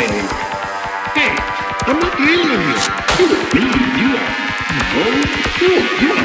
Hey, I'm not ailing you. You, you, you, no, you, you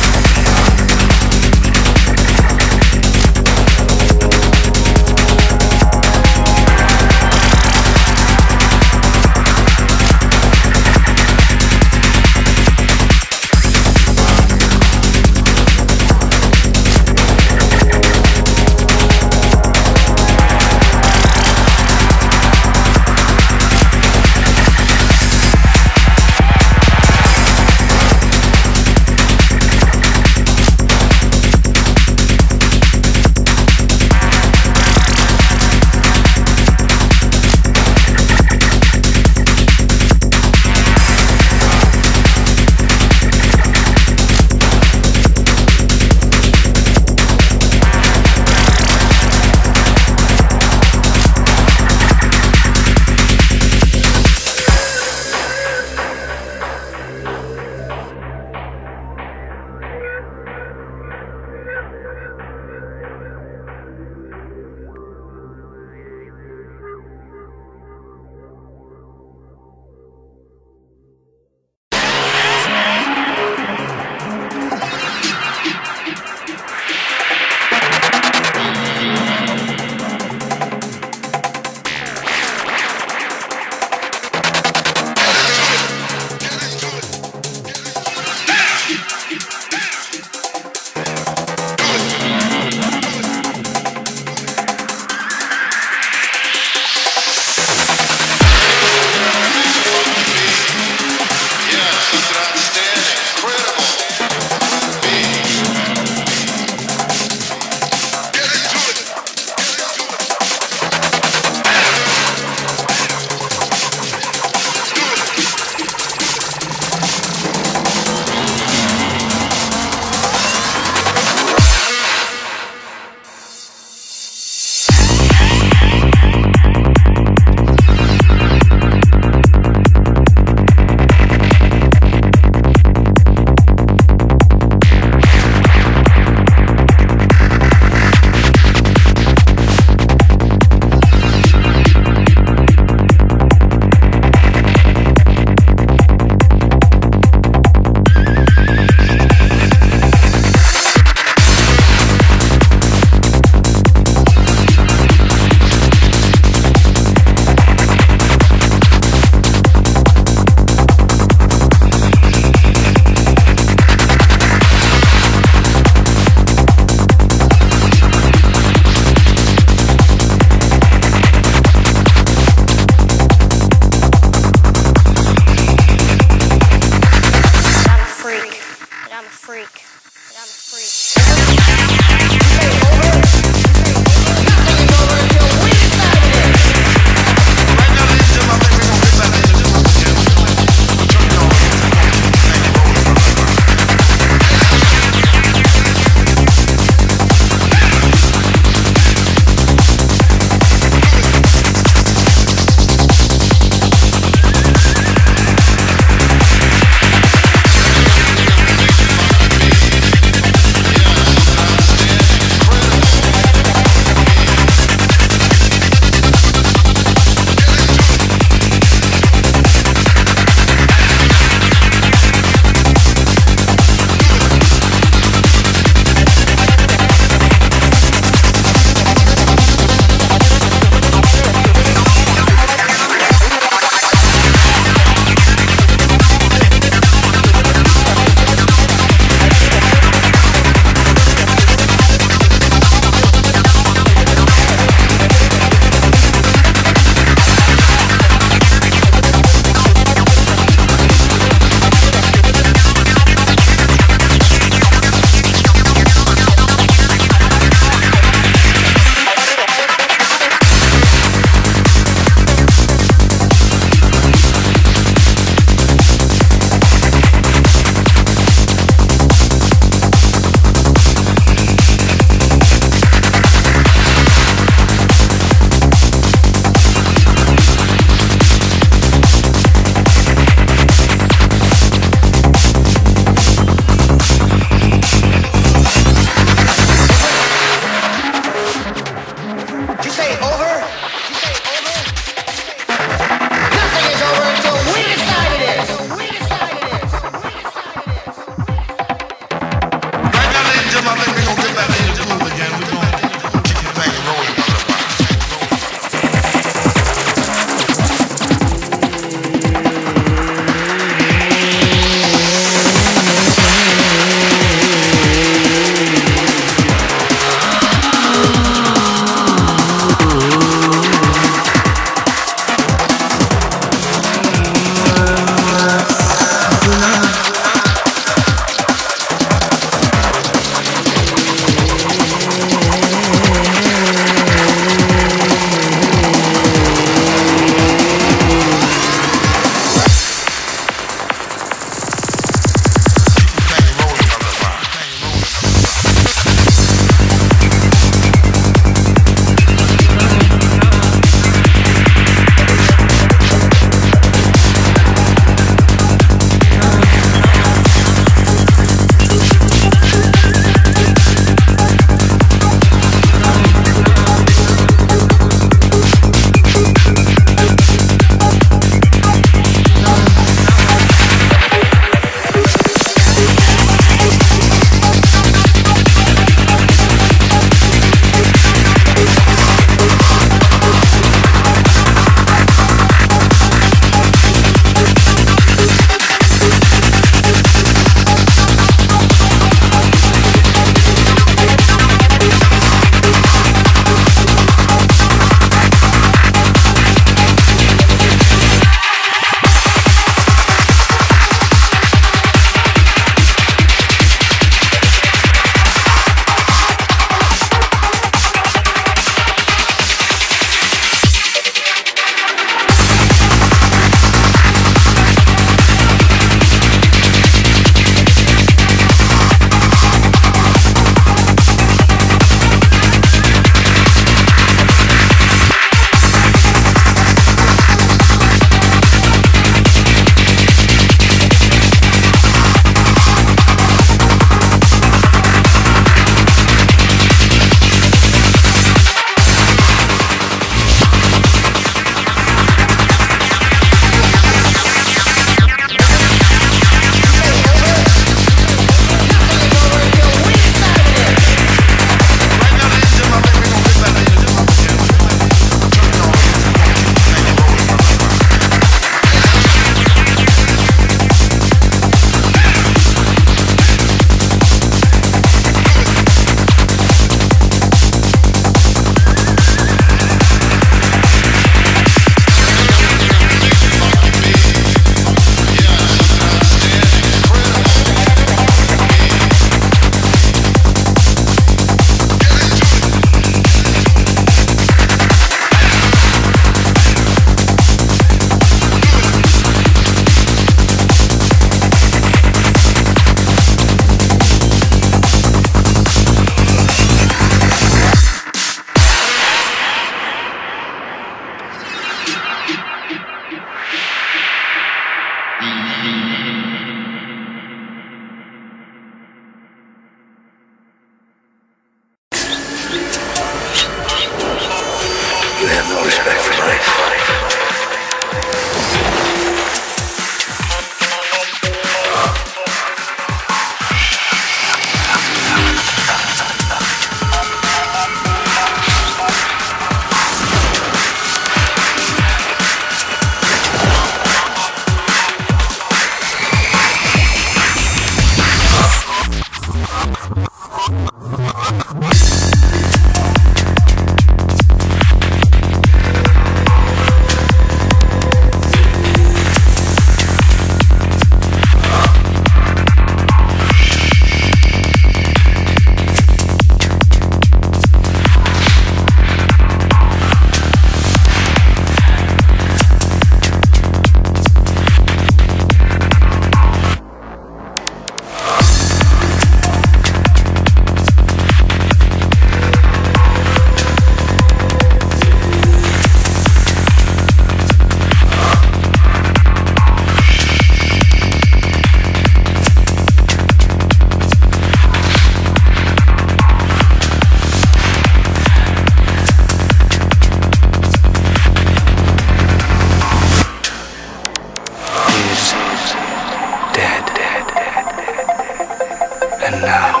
And now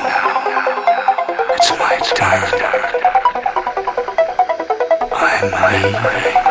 it's my turn. I'm leaving